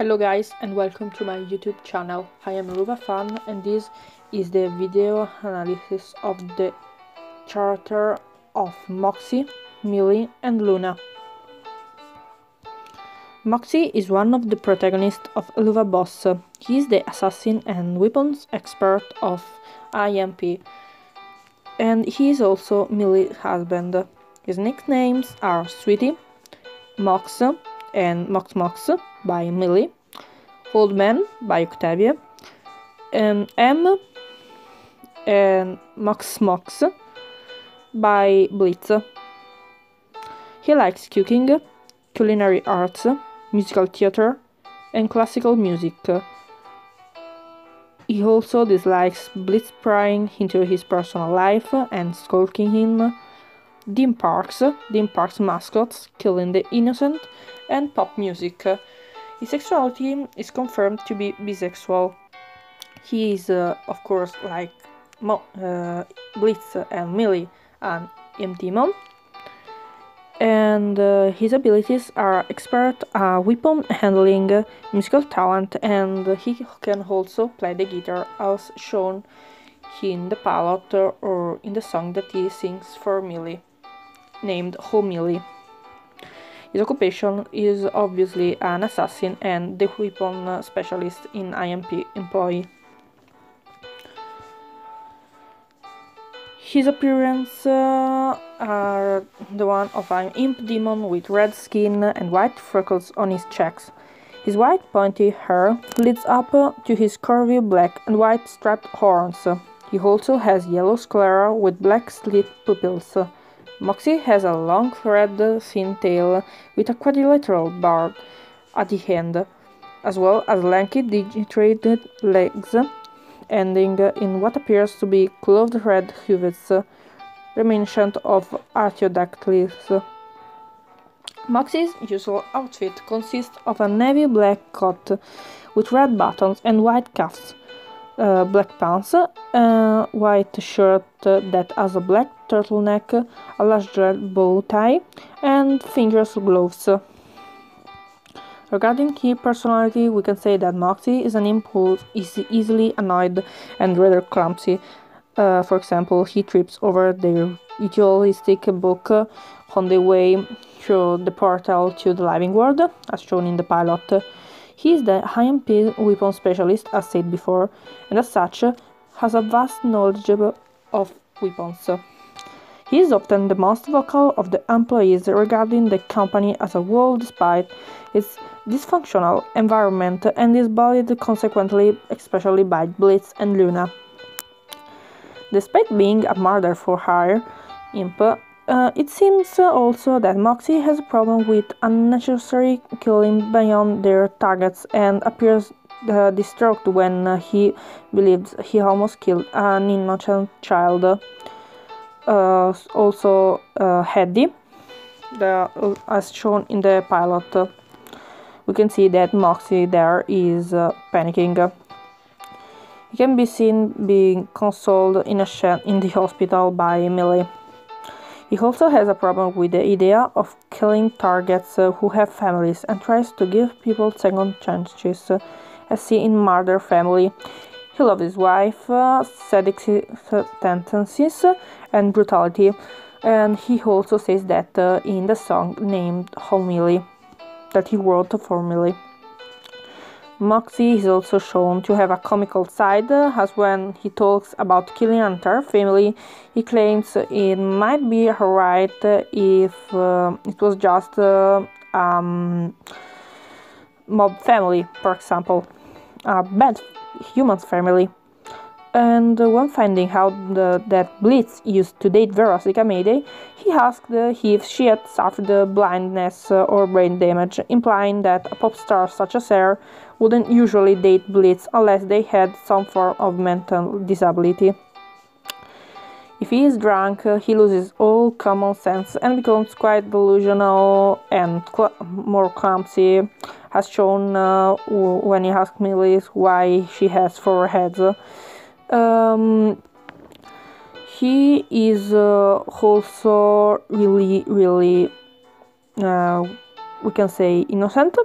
Hello guys and welcome to my YouTube channel. I am Ruva Fan and this is the video analysis of the character of Moxxie, Millie and Loona. Moxxie is one of the protagonists of Helluva Boss. He is the assassin and weapons expert of IMP and he is also Millie's husband. His nicknames are Sweetie, Mox and Mox Mox by Millie, Old Man by Octavia, and M um, and Mox Mox by Blitz. He likes cooking, culinary arts, musical theater, and classical music. He also dislikes Blitz prying into his personal life and skulking him theme parks, theme parks mascots, killing the innocent, and pop music. His sexuality is confirmed to be bisexual. He is, uh, of course, like Mo uh, Blitz and Millie, an imp demon. And uh, his abilities are expert uh, weapon handling, musical talent, and he can also play the guitar as shown in the pilot or in the song that he sings for Millie named Millie. His occupation is obviously an assassin and the weapon specialist in IMP employee. His appearance uh, are the one of an imp demon with red skin and white freckles on his cheeks. His white pointy hair leads up to his curvy black and white striped horns. He also has yellow sclera with black slit pupils. Moxxie has a long red thin tail with a quadrilateral barb at the end, as well as lanky digitated legs ending in what appears to be clothed red hooves, reminiscent of Artiodactyls. Moxxie's usual outfit consists of a navy black coat with red buttons and white cuffs, uh, black pants, a white shirt that has a black turtleneck, a large red bow tie, and fingers gloves. Regarding key personality, we can say that Moxxie is an impulse, is easily annoyed and rather clumsy. Uh, for example, he trips over the ritualistic book on the way through the portal to the living world, as shown in the pilot. He is the IMP weapon specialist, as said before, and as such has a vast knowledge of weapons. He is often the most vocal of the employees regarding the company as a whole despite its dysfunctional environment and is bullied consequently, especially by Blitz and Loona. Despite being a murder for hire imp, uh, it seems also that Moxxie has a problem with unnecessary killing beyond their targets and appears uh, distraught when uh, he believes he almost killed an innocent child. Uh, also, uh, Hedy, the, as shown in the pilot, we can see that Moxxie there is uh, panicking. He can be seen being consoled in, a in the hospital by Millie. He also has a problem with the idea of killing targets uh, who have families and tries to give people second chances, uh, as seen in Murder Family. He loves his wife, uh, tendencies, and brutality, and he also says that uh, in the song named Homily that he wrote for Millie. Moxxie is also shown to have a comical side, as when he talks about killing entire family, he claims it might be alright if uh, it was just uh, um, mob family, for example, a bad human family. And when finding out the, that Blitz used to date Verosika Mayday, he asked if she had suffered blindness or brain damage, implying that a pop star such as her wouldn't usually date Blitz unless they had some form of mental disability. If he is drunk, he loses all common sense and becomes quite delusional and cl more clumsy, as shown uh, when he asked Millie why she has four heads. Um, he is uh, also really, really, uh, we can say, innocent.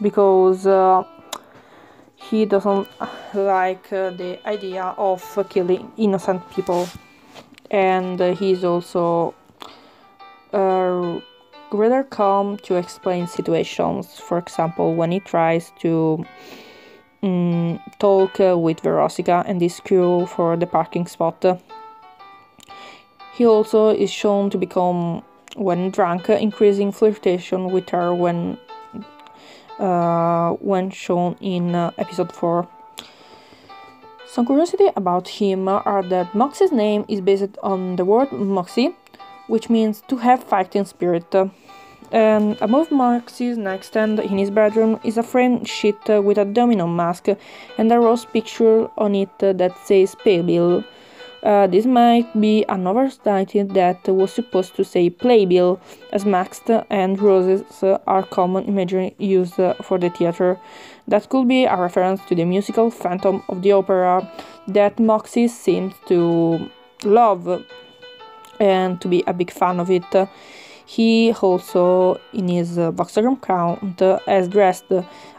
because uh, he doesn't like uh, the idea of killing innocent people and uh, he's also uh, rather calm to explain situations for example when he tries to um, talk uh, with Verosika and his crew for the parking spot he also is shown to become when drunk increasing flirtation with her when uh, when shown in uh, episode 4. Some curiosity about him are that Moxxie's name is based on the word Moxie, which means to have fighting spirit. And above Moxxie's nightstand in his bedroom is a framed sheet with a domino mask and a rose picture on it that says Playbill. Uh, this might be an oversight that was supposed to say playbill, as masks and roses are common imagery used for the theater. That could be a reference to the musical Phantom of the Opera that Moxxie seems to love and to be a big fan of it. He also, in his Bookstagram account, has dressed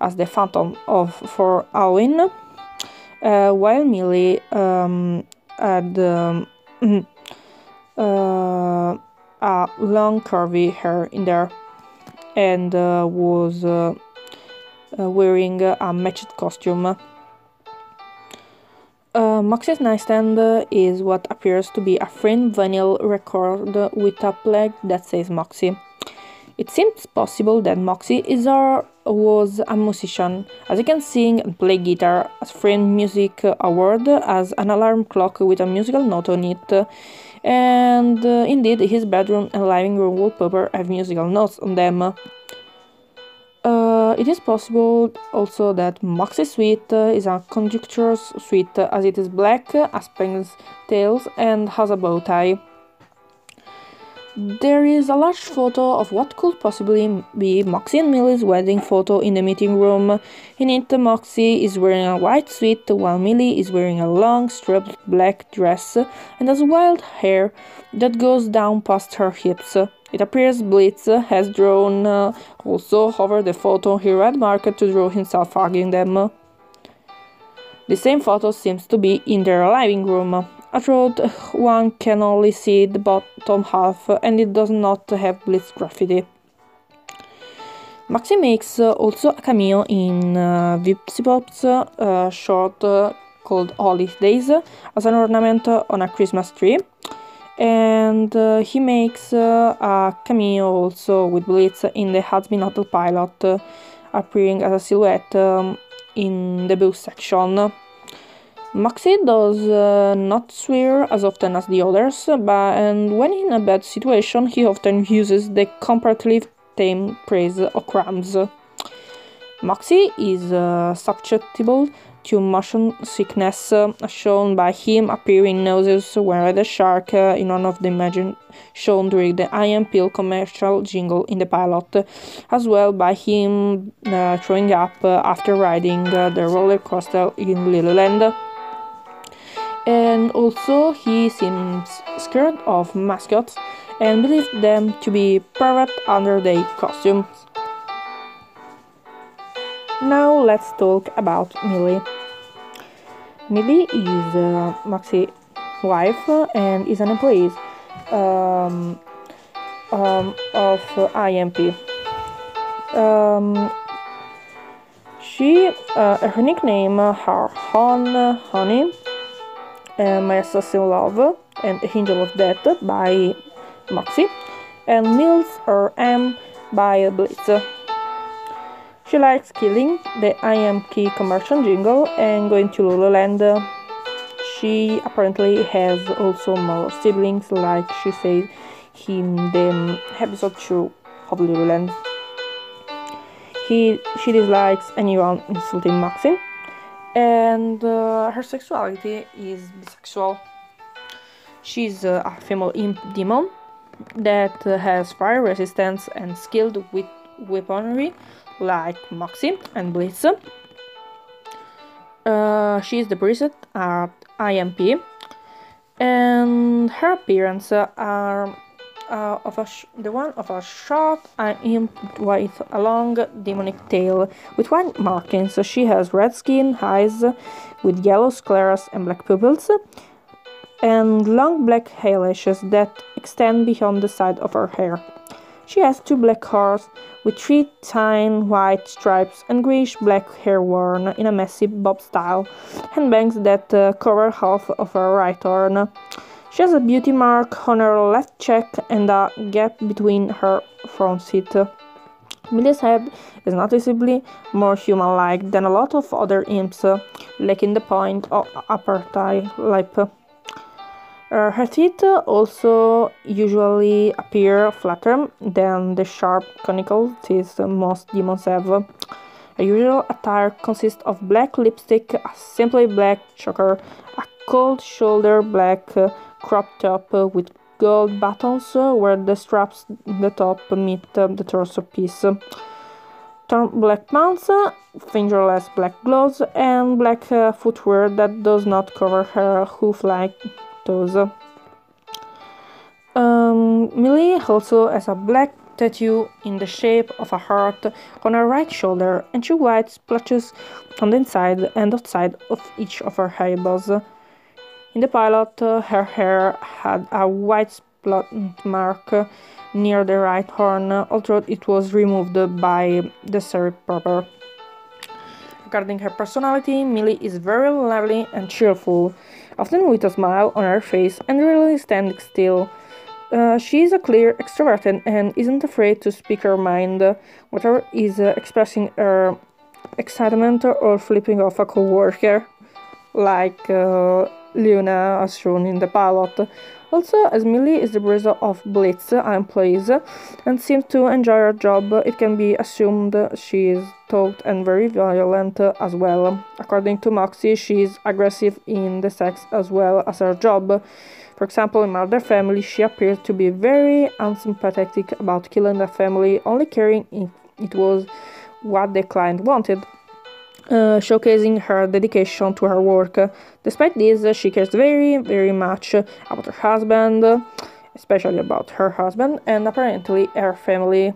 as the Phantom of for Halloween, uh, while Millie um, had um, uh, a long curvy hair in there and uh, was uh, uh wearing a matched costume. Uh, Moxxie's nightstand is what appears to be a framed vinyl record with a plaque that says Moxxie. It seems possible that Moxxie is or was a musician, as he can sing and play guitar, as Frame Music Award, as an alarm clock with a musical note on it, and uh, indeed his bedroom and living room wallpaper have musical notes on them. Uh, it is possible also that Moxxie's suite uh, is a conductor's suite, as it is black, has tails, and has a bow tie. There is a large photo of what could possibly be Moxxie and Millie's wedding photo in the meeting room. In it, Moxxie is wearing a white suit while Millie is wearing a long striped black dress and has wild hair that goes down past her hips. It appears Blitz has drawn uh, also over the photo he red marked to draw himself hugging them. The same photo seems to be in their living room. At road, one can only see the bottom half and it does not have blitz graffiti. Moxxie makes uh, also a cameo in uh, VivziePop's uh, short uh, called Holidays as an ornament on a Christmas tree. And uh, he makes uh, a cameo also with Blitz in the Hazbin Hotel pilot, uh, appearing as a silhouette um, in the booth section. Moxxie does uh, not swear as often as the others, but and when in a bad situation, he often uses the comparatively tame phrase or crumbs. Moxxie is uh, susceptible to motion sickness, uh, shown by him appearing nauseous when the shark uh, in one of the images shown during the I Am Peel commercial jingle in the pilot, as well by him uh, throwing up after riding the roller coaster in Lululand and also he seems scared of mascots and believes them to be private under their costumes. Now let's talk about Millie. Millie is uh, wife and is an employee um, um, of IMP. Um, she, uh, her nickname, her Hon Honey, and My Assassin Love and Angel of Death by Moxxie and Mills or M by Blitz. She likes killing the I am key commercial jingle and going to Lululand. She apparently has also more siblings, like she said in the episode 2 of Lululand. He, she dislikes anyone insulting Maxine, and uh, her sexuality is bisexual. She's uh, a female imp demon that uh, has fire resistance and skilled with weaponry like Moxxie and Blitz. Uh, she is the priest at IMP and her appearance are uh, of a the one of a short and imp with a long demonic tail with white markings. So she has red skin, eyes with yellow scleras and black pupils, and long black eyelashes that extend beyond the side of her hair. She has two black horns with three tiny white stripes and greyish black hair worn in a messy bob style, handbangs that uh, cover half of her right horn. She has a beauty mark on her left cheek and a gap between her front teeth. Millie's head is noticeably more human-like than a lot of other imps, lacking the point of upper thigh lip. Uh, her teeth also usually appear flatter than the sharp conical teeth most demons have. Her usual attire consists of black lipstick, a simply black choker, a cold shoulder black crop top with gold buttons where the straps the top meet the torso piece. Torn Black pants, fingerless black gloves, and black uh, footwear that does not cover her hoof-like toes. Um, Millie also has a black tattoo in the shape of a heart on her right shoulder and two white splotches on the inside and outside of each of her eyeballs. In the pilot, uh, her hair had a white spot mark near the right horn, although it was removed by the syrup proper. Regarding her personality, Millie is very lively and cheerful, often with a smile on her face and rarely standing still. Uh, she is a clear extroverted and isn't afraid to speak her mind, whether is uh, expressing her excitement or flipping off a co-worker, like uh, Loona as shown in the pilot. Also, as Millie is the brother of Blitz employees and seems to enjoy her job, it can be assumed she is tough and very violent as well. According to Moxxie, she is aggressive in the sex as well as her job. For example, in Murder Family, she appears to be very unsympathetic about killing the family, only caring if it was what the client wanted. Uh, showcasing her dedication to her work. Despite this, she cares very, very much about her husband, especially about her husband and apparently her family.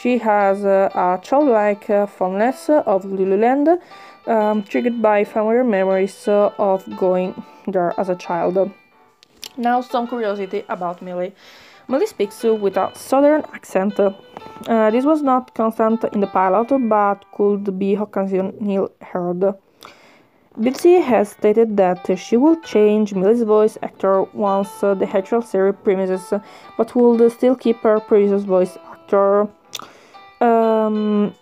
She has uh, a childlike fondness of Lululand, um, triggered by familiar memories of going there as a child. Now, some curiosity about Millie. Millie speaks with a southern accent. Uh, this was not constant in the pilot, but could be occasionally heard. BBC has stated that she will change Millie's voice actor once the actual series premises, but would still keep her previous voice actor. Um,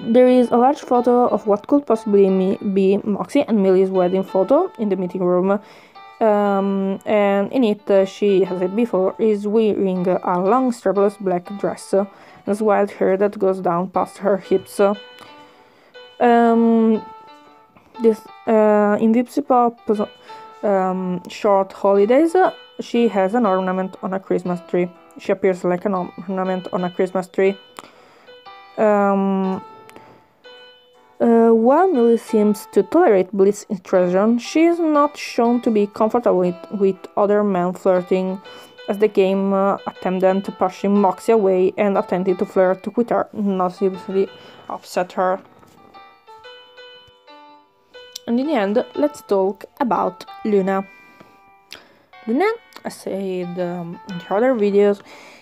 there is a large photo of what could possibly be Moxie and Millie's wedding photo in the meeting room. Um, and in it, uh, she, as said before, is wearing a long strapless black dress uh, and wild hair that goes down past her hips. Um, this uh, in VivziePop um, short holidays, she has an ornament on a Christmas tree. She appears like an ornament on a Christmas tree. Um, uh, while Millie seems to tolerate Blitz's intrusion, she is not shown to be comfortable with, with other men flirting, as the game uh, attempted pushing Moxxie away and attempted to flirt with her noticeably upset her. And in the end, let's talk about Loona. Loona, as said um, in the other videos,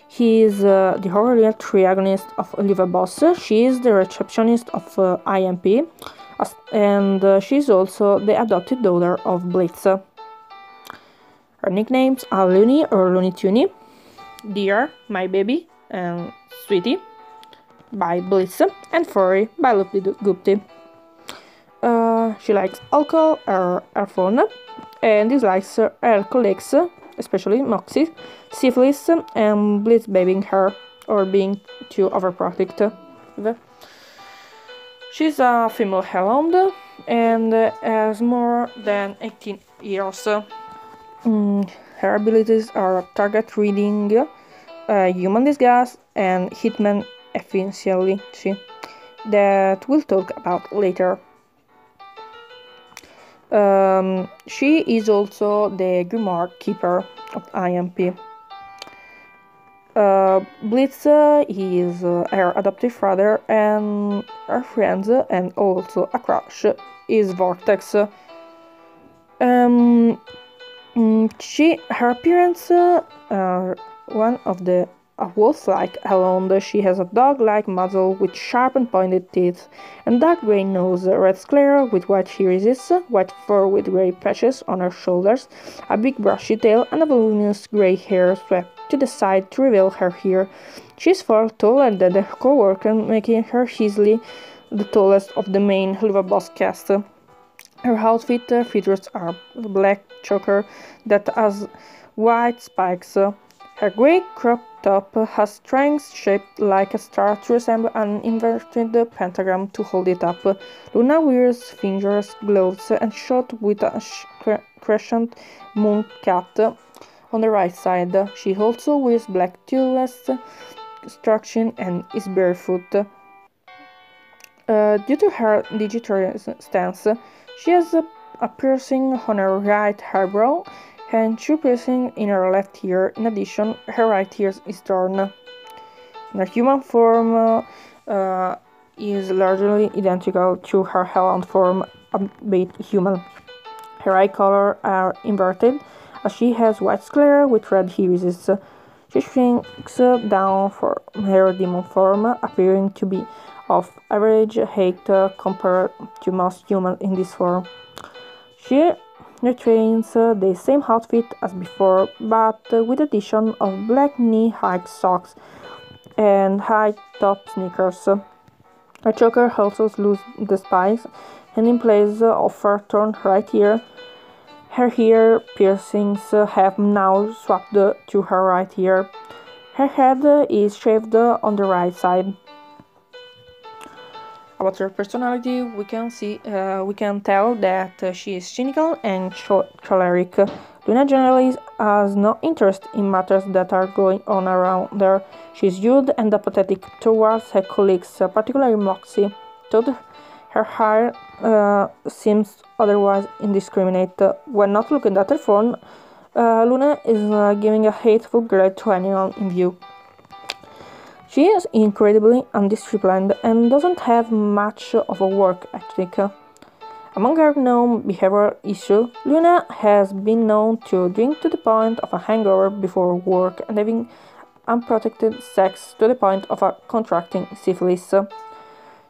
he is uh, the horror triagonist of Helluva Boss. She is the receptionist of uh, IMP, and uh, she is also the adopted daughter of Blitz. Her nicknames are Looney or Looney Tuny, Dear, My Baby, and Sweetie by Blitz, and Furry by Loopty Goopty. Uh, she likes alcohol or her phone, and dislikes her colleagues especially Moxxie, syphilis, and blitz babying her or being too overprotective. She's a female hellhound and has more than 18 years. Mm, her abilities are target reading, uh, human disguise, and hitman efficiency that we'll talk about later. Um, she is also the Grimoire Keeper of IMP. Uh, Blitz uh, is uh, her adoptive father and her friend and also a crush is Vortex. Um, mm, she her appearance uh, one of the a wolf-like alone. She has a dog-like muzzle with sharp and pointed teeth, and dark grey nose, red sclera with white irises, white fur with grey patches on her shoulders, a big brushy tail, and a voluminous grey hair swept to the side to reveal her hair. She is far taller than her co-worker, making her easily the tallest of the main Boss cast. Her outfit uh, features a black choker that has white spikes. Her grey crop top has strings shaped like a star to resemble an inverted pentagram to hold it up. Loona wears fingers, gloves, and shot with a crescent moon cut on the right side. She also wears black toolless structure and is barefoot. Uh, due to her digital stance, she has a, a piercing on her right eyebrow and two piercings in her left ear. In addition, her right ear is torn. Her human form uh, is largely identical to her Hellhound form, albeit human. Her eye color are inverted, as she has white sclera with red irises. She shrinks down for her demon form, appearing to be of average height compared to most humans in this form. She retains uh, the same outfit as before, but uh, with addition of black knee-high socks and high-top sneakers. Her choker also loses the spikes, and in place of her torn right ear, her ear piercings have now swapped to her right ear. Her head is shaved on the right side. About her personality, we can see, uh, we can tell that uh, she is cynical and choleric. Loona generally has no interest in matters that are going on around her. She is rude and apathetic towards her colleagues, particularly Moxxie. Her hair uh, seems otherwise indiscriminate. When not looking at her phone, uh, Loona is uh, giving a hateful glare to anyone in view. She is incredibly undisciplined and doesn't have much of a work ethic. Among her known behavioral issues, Loona has been known to drink to the point of a hangover before work and having unprotected sex to the point of contracting syphilis.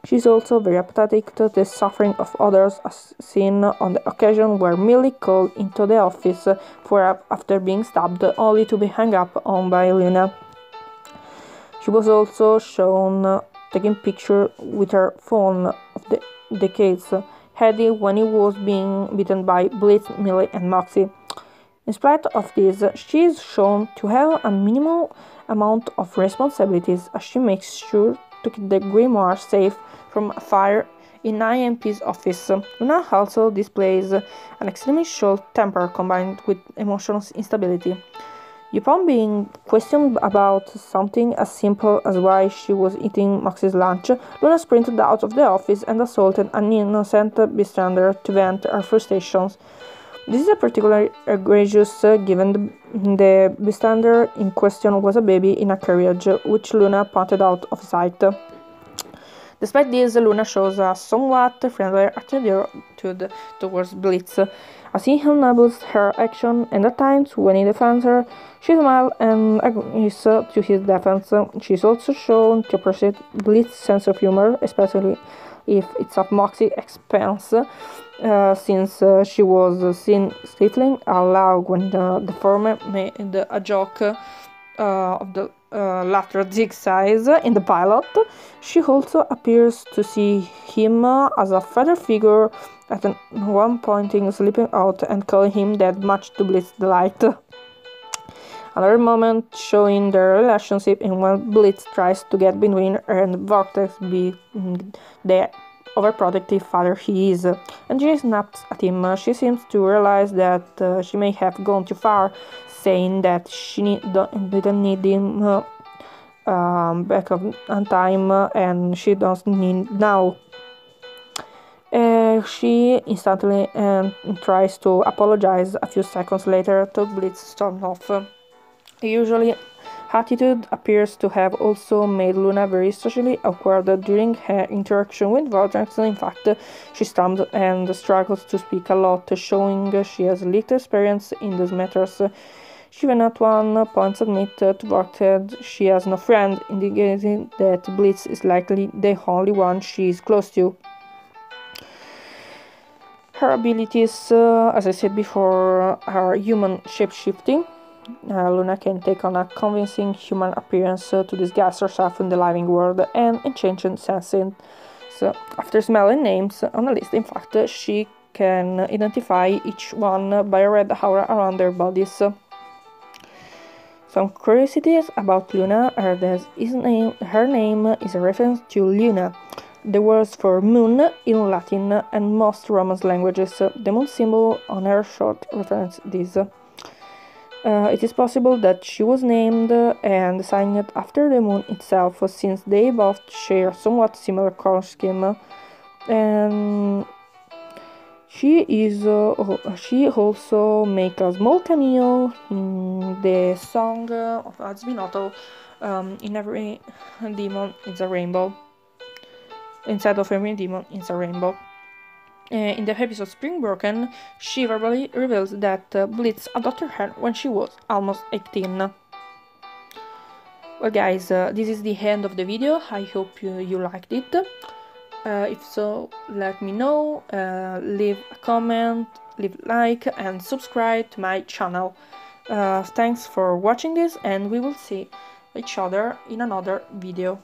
She is also very apathetic to the suffering of others, as seen on the occasion where Millie called into the office for help after being stabbed, only to be hung up on by Loona. She was also shown taking pictures with her phone of the decades Hedy when he was being beaten by Blitz, Millie, and Moxxie. In spite of this, she is shown to have a minimal amount of responsibilities as she makes sure to keep the grimoire safe from fire in IMP's office. Loona also displays an extremely short temper combined with emotional instability. Upon being questioned about something as simple as why she was eating Max's lunch, Loona sprinted out of the office and assaulted an innocent bystander to vent her frustrations. This is particularly egregious uh, given the, the bystander in question was a baby in a carriage, which Loona pointed out of sight. Despite this, Loona shows a somewhat friendly attitude towards Blitz. As he enables her action, and at times, when he defends her, she smiles and agrees to his defense. She is also shown to appreciate Blitz's sense of humor, especially if it's at Moxxie's expense, uh, since uh, she was seen stifling a laugh when the, the former made a joke uh, of the uh, lateral zig size in the pilot. She also appears to see him as a father figure at one point, pointing sleeping out and calling him dead much to Blitz's delight. Another moment showing their relationship in when Blitz tries to get between her and Vortex be the overprotective father he is. And she snaps at him. She seems to realize that uh, she may have gone too far, saying that she need, didn't need him uh, um, back on time and she doesn't need now. Uh, she instantly um, tries to apologize a few seconds later to Blitz storm off. Usually attitude appears to have also made Loona very socially awkward during her interaction with Vortex. In fact, she stumbled and struggles to speak a lot, showing she has little experience in these matters. She even at one point admits to Vortex she has no friend, indicating that Blitz is likely the only one she is close to. Her abilities, uh, as I said before, are human shapeshifting. Uh, Loona can take on a convincing human appearance uh, to disguise herself in the living world and ancient sensing. So, after smelling names on a list, in fact, she can identify each one by a red aura around their bodies. Some curiosities about Loona are that name, her name is a reference to Luna, the words for moon in Latin and most Romance languages. The moon symbol on her shirt reference this. Uh, it is possible that she was named and signed after the moon itself, since they both share somewhat similar color scheme. And she is uh, she also make a small cameo in the song of Azminotto. Um, in every demon is a rainbow inside of every demon is a rainbow. Uh, in the episode Spring Broken, she verbally reveals that uh, Blitz adopted her when she was almost 18. Well guys, uh, this is the end of the video, I hope you, you liked it. Uh, if so, let me know, uh, leave a comment, leave a like and subscribe to my channel. Uh, thanks for watching this and we will see each other in another video.